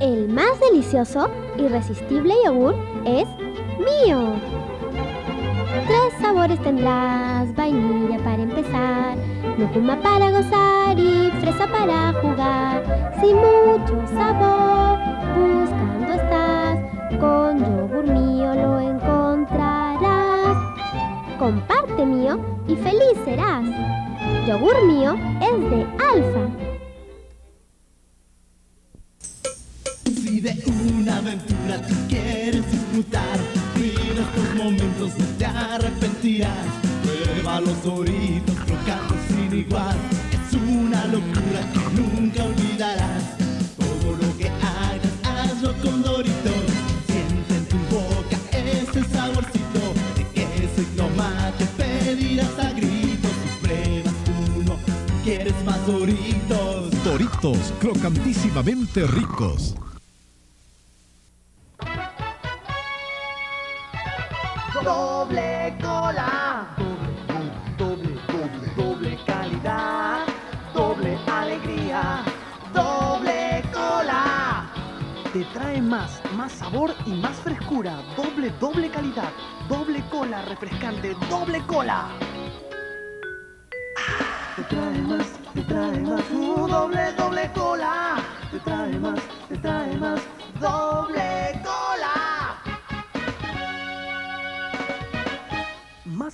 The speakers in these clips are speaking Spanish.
El más delicioso, irresistible yogur es mío. Tres sabores tendrás, vainilla para empezar, lúcuma para gozar y fresa para jugar. Sin mucho sabor, buscando estás, con yogur mío lo encontrarás. Comparte mío y feliz serás. Yogur mío es de alfa. Disfrutar, estos momentos no te arrepentirás. Prueba los doritos crocantes sin igual. Es una locura que nunca olvidarás. Todo lo que hagas, hazlo con doritos. Siente en tu boca ese saborcito de queso y tomate. Pedirás a gritos si pruebas uno. ¿Quieres más doritos? Doritos, crocantísimamente ricos. Doble cola. Doble, doble, doble calidad. Doble alegría. Doble cola. Te trae más, más sabor y más frescura. Doble, doble calidad. Doble cola refrescante. Doble cola. Te trae más,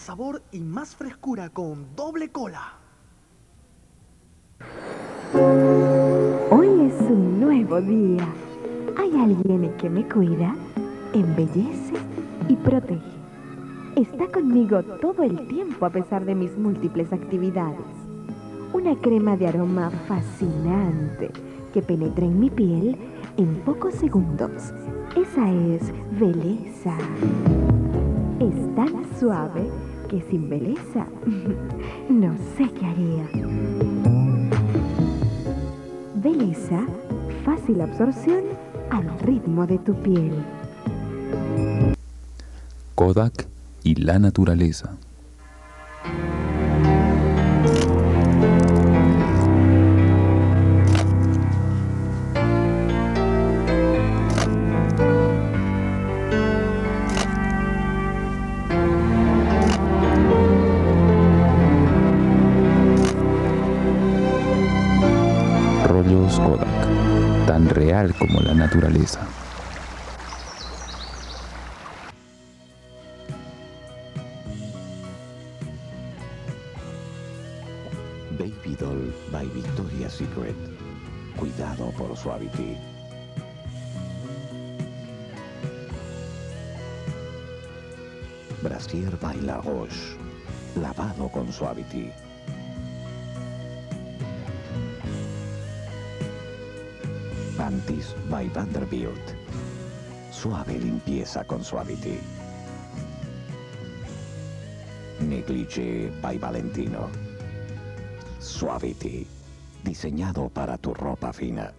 sabor y más frescura con doble cola. Hoy es un nuevo día. Hay alguien que me cuida, embellece y protege. Está conmigo todo el tiempo a pesar de mis múltiples actividades. Una crema de aroma fascinante que penetra en mi piel en pocos segundos. Esa es belleza. Es tan suave que sin belleza no sé qué haría. Belleza, fácil absorción al ritmo de tu piel. Kodak y la naturaleza. Rollos Kodak, tan real como la naturaleza. Baby Doll by Victoria's Secret. Cuidado por Suavity. Brasier by La Roche. Lavado con Suavity. Panties by Vanderbilt. Suave limpieza con Suavity. Negligé by Valentino. Suavity, diseñado para tu ropa fina.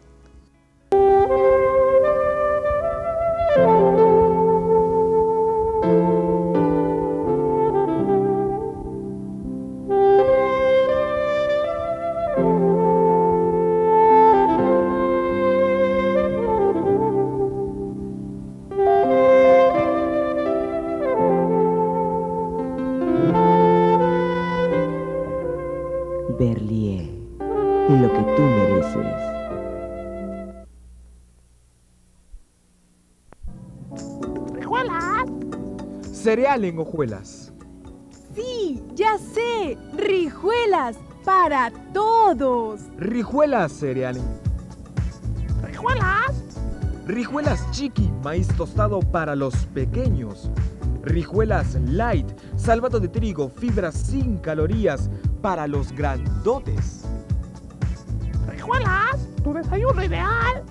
Berlier, lo que tú mereces. ¿Rijuelas? Cereal en hojuelas. Sí, ya sé. Rijuelas para todos. Rijuelas cereal. ¿Rijuelas? Rijuelas chiqui, maíz tostado para los pequeños. Rijuelas light, salvato de trigo, fibras sin calorías para los grandotes. ¿Rijuelas? ¿Tu desayuno ideal?